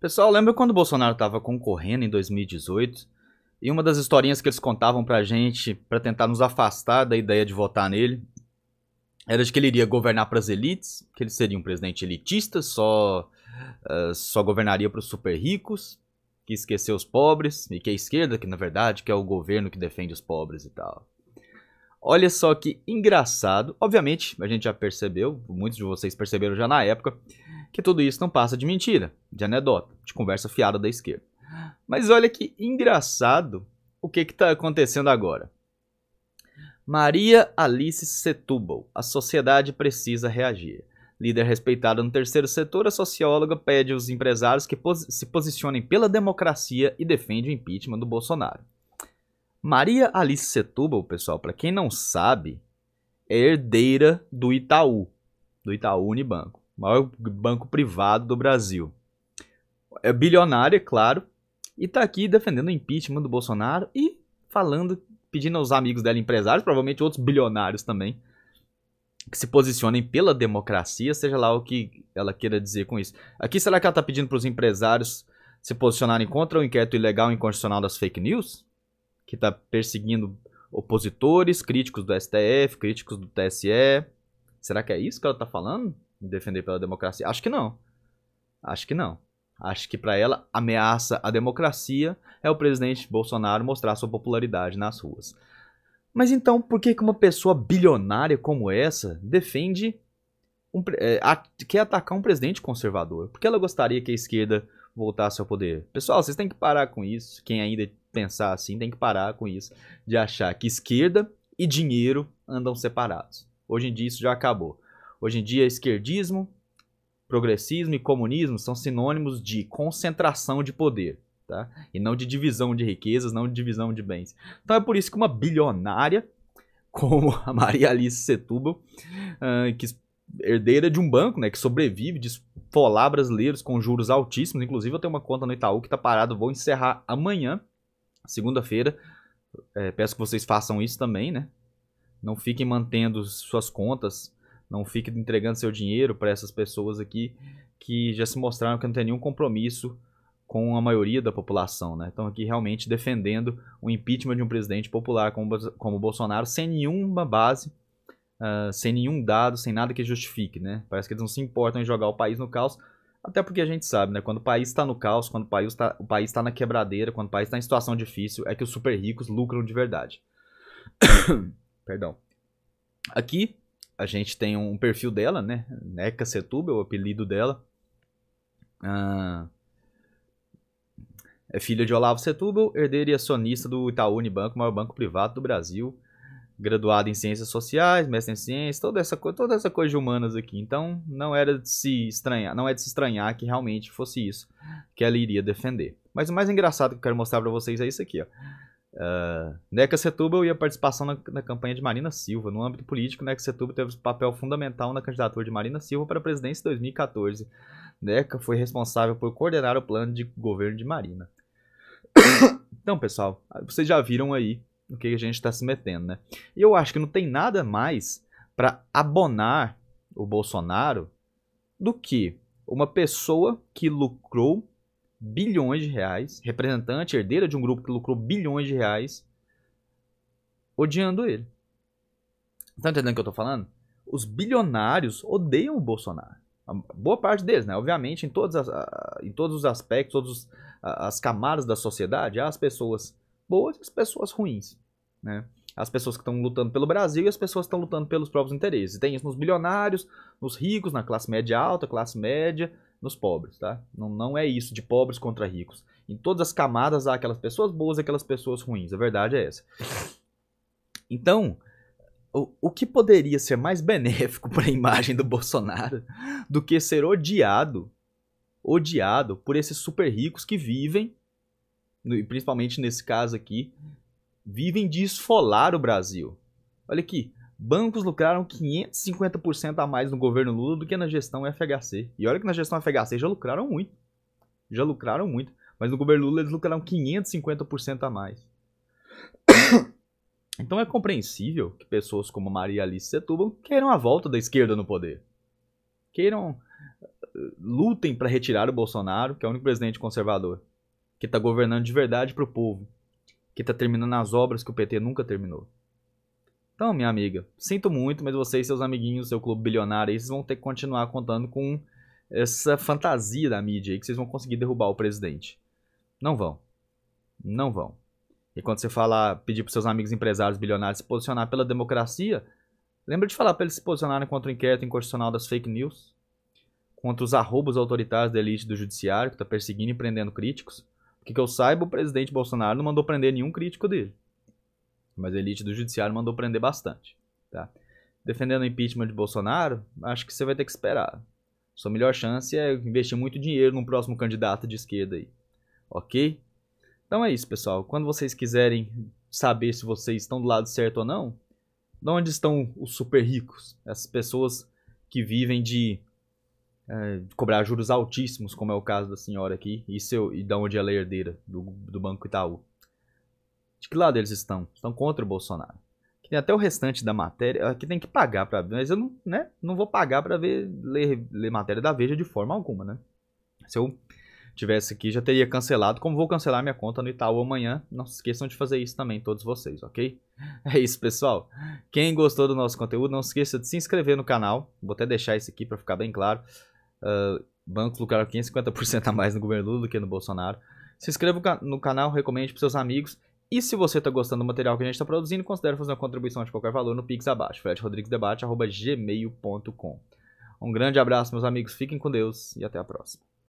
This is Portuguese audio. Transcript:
Pessoal, lembra quando o Bolsonaro estava concorrendo em 2018? E uma das historinhas que eles contavam pra gente, para tentar nos afastar da ideia de votar nele, era de que ele iria governar para as elites, que ele seria um presidente elitista, só, uh, só governaria para os super ricos, que esqueceu os pobres, e que a esquerda, que na verdade que é o governo que defende os pobres e tal. Olha só que engraçado. Obviamente, a gente já percebeu, muitos de vocês perceberam já na época, que tudo isso não passa de mentira, de anedota, de conversa fiada da esquerda. Mas olha que engraçado o que está acontecendo agora. Maria Alice Setúbal, a sociedade precisa reagir. Líder respeitada no terceiro setor, a socióloga pede aos empresários que pos se posicionem pela democracia e defende o impeachment do Bolsonaro. Maria Alice Setúbal, pessoal, para quem não sabe, é herdeira do Itaú, do Itaú Unibanco, maior banco privado do Brasil. É bilionária, claro, e está aqui defendendo o impeachment do Bolsonaro e falando, pedindo aos amigos dela, empresários, provavelmente outros bilionários também, que se posicionem pela democracia, seja lá o que ela queira dizer com isso. Aqui, será que ela está pedindo para os empresários se posicionarem contra o inquérito ilegal e inconstitucional das fake news? Que está perseguindo opositores, críticos do STF, críticos do TSE. Será que é isso que ela está falando? Defender pela democracia? Acho que não. Acho que não. Acho que para ela, ameaça à democracia é o presidente Bolsonaro mostrar sua popularidade nas ruas. Mas então, por que uma pessoa bilionária como essa defende. Um, é, a, quer atacar um presidente conservador? Por que ela gostaria que a esquerda voltasse ao poder? Pessoal, vocês têm que parar com isso. Quem ainda pensar assim, tem que parar com isso, de achar que esquerda e dinheiro andam separados. Hoje em dia isso já acabou. Hoje em dia, esquerdismo, progressismo e comunismo são sinônimos de concentração de poder, tá? E não de divisão de riquezas, não de divisão de bens. Então é por isso que uma bilionária como a Maria Alice Setúbal, uh, que herdeira de um banco, né, que sobrevive de esfolar brasileiros com juros altíssimos. Inclusive, eu tenho uma conta no Itaú que está parado, vou encerrar amanhã segunda-feira. É, peço que vocês façam isso também, né? Não fiquem mantendo suas contas, não fiquem entregando seu dinheiro para essas pessoas aqui que já se mostraram que não tem nenhum compromisso com a maioria da população, né? Estão aqui realmente defendendo o impeachment de um presidente popular como, como Bolsonaro sem nenhuma base, uh, sem nenhum dado, sem nada que justifique, né? Parece que eles não se importam em jogar o país no caos, até porque a gente sabe, né? Quando o país está no caos, quando o país está o país tá na quebradeira, quando o país está em situação difícil, é que os super ricos lucram de verdade. Perdão. Aqui a gente tem um perfil dela, né? Neca Setúbal, o apelido dela. Ah, é filha de Olavo Setúbal, herdeira e acionista do Itaú Unibanco, maior banco privado do Brasil graduado em ciências sociais, mestre em ciências, toda essa, toda essa coisa de humanas aqui. Então, não era de se estranhar, não é de se estranhar que realmente fosse isso que ela iria defender. Mas o mais engraçado que eu quero mostrar para vocês é isso aqui, ó. Uh, Neca Setúbal e a participação na, na, campanha de Marina Silva. No âmbito político, Neca Setúbal teve papel fundamental na candidatura de Marina Silva para a presidência em 2014. Neca foi responsável por coordenar o plano de governo de Marina. então, pessoal, vocês já viram aí no que a gente está se metendo, né? E eu acho que não tem nada mais para abonar o Bolsonaro do que uma pessoa que lucrou bilhões de reais, representante, herdeira de um grupo que lucrou bilhões de reais, odiando ele. Tá entendendo o que eu tô falando? Os bilionários odeiam o Bolsonaro. A boa parte deles, né? Obviamente, em todos, as, em todos os aspectos, todas as camadas da sociedade, as pessoas boas e as pessoas ruins, né? As pessoas que estão lutando pelo Brasil e as pessoas que estão lutando pelos próprios interesses. Tem isso nos bilionários, nos ricos, na classe média alta, classe média, nos pobres, tá? Não, não é isso de pobres contra ricos. Em todas as camadas há aquelas pessoas boas e aquelas pessoas ruins. A verdade é essa. Então, o, o que poderia ser mais benéfico para a imagem do Bolsonaro do que ser odiado, odiado por esses super ricos que vivem principalmente nesse caso aqui, vivem de esfolar o Brasil. Olha aqui, bancos lucraram 550% a mais no governo Lula do que na gestão FHC. E olha que na gestão FHC já lucraram muito. Já lucraram muito. Mas no governo Lula eles lucraram 550% a mais. Então é compreensível que pessoas como Maria Alice Setúbal queiram a volta da esquerda no poder. Queiram lutem para retirar o Bolsonaro, que é o único presidente conservador, que está governando de verdade para o povo, que está terminando as obras que o PT nunca terminou. Então, minha amiga, sinto muito, mas você e seus amiguinhos, seu clube bilionário vocês vão ter que continuar contando com essa fantasia da mídia aí que vocês vão conseguir derrubar o presidente. Não vão. Não vão. E quando você falar, pedir para seus amigos empresários bilionários se posicionar pela democracia, lembra de falar para eles se posicionarem contra o inquérito inconstitucional das fake news, contra os arrobos autoritários da elite do judiciário que está perseguindo e prendendo críticos. Porque que eu saiba, o presidente Bolsonaro não mandou prender nenhum crítico dele. Mas a elite do judiciário mandou prender bastante. Tá? Defendendo o impeachment de Bolsonaro, acho que você vai ter que esperar. Sua melhor chance é investir muito dinheiro num próximo candidato de esquerda aí. Ok? Então é isso, pessoal. Quando vocês quiserem saber se vocês estão do lado certo ou não, de onde estão os super ricos? Essas pessoas que vivem de, é, cobrar juros altíssimos, como é o caso da senhora aqui, e, seu, e de onde ela é herdeira do, do Banco Itaú. De que lado eles estão? Estão contra o Bolsonaro. Aqui tem até o restante da matéria. Aqui tem que pagar para ver, mas eu não, né, não vou pagar para ver ler, ler matéria da Veja de forma alguma, né? Se eu tivesse aqui, já teria cancelado. Como vou cancelar minha conta no Itaú amanhã, não se esqueçam de fazer isso também, todos vocês, ok? É isso, pessoal. Quem gostou do nosso conteúdo, não se esqueça de se inscrever no canal. Vou até deixar isso aqui para ficar bem claro. Uh, bancos lucraram 550% a mais no governo Lula do que no Bolsonaro. Se inscreva no canal, recomende para seus amigos. E se você está gostando do material que a gente está produzindo, considere fazer uma contribuição de qualquer valor no Pix abaixo. fredrodriguesdebate.gmail.com Um grande abraço, meus amigos. Fiquem com Deus e até a próxima.